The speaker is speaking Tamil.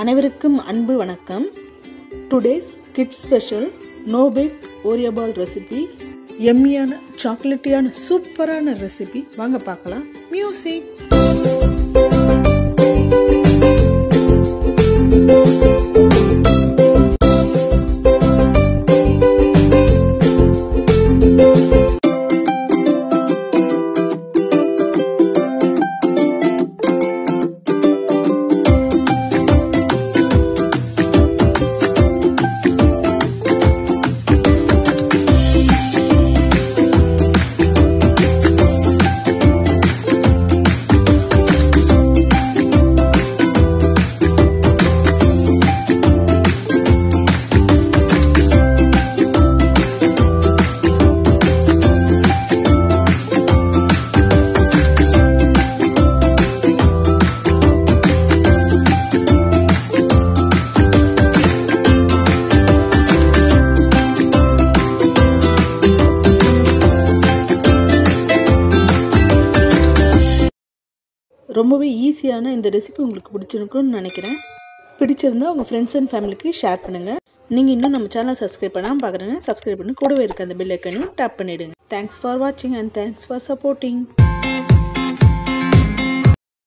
அனைவருக்கும் அன்பு வணக்கம். Today's kids special no bake Oreo ball recipe எம்மியான சாக்லேட்டியான சூப்பரான ரெசிபி வாங்க பார்க்கலாம். மியூசிக் ரொம்பவே ஈஸியான இந்த ரெசிபி உங்களுக்கு பிடிச்சிருக்கும்னு நினைக்கிறேன். பிடிச்சிருந்தா உங்கள் ஃப்ரெண்ட்ஸ் அண்ட் ஃபேமிலிக்கு ஷேர் பண்ணுங்கள் நீங்கள் இன்னும் நம்ம சேனலை சப்ஸ்கிரைப் பண்ணாமல் பார்க்குறேங்க சப்ஸ்கிரைப் பண்ணி கூடவே இருக்க அந்த பெல் ஐக்கனையும் டேப் பண்ணிவிடுங்க தேங்க்ஸ் ஃபார் வாட்சிங் அண்ட் தேங்க்ஸ் ஃபார் சப்போர்ட்டிங்